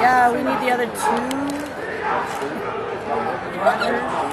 Yeah, we need the other two. Roger.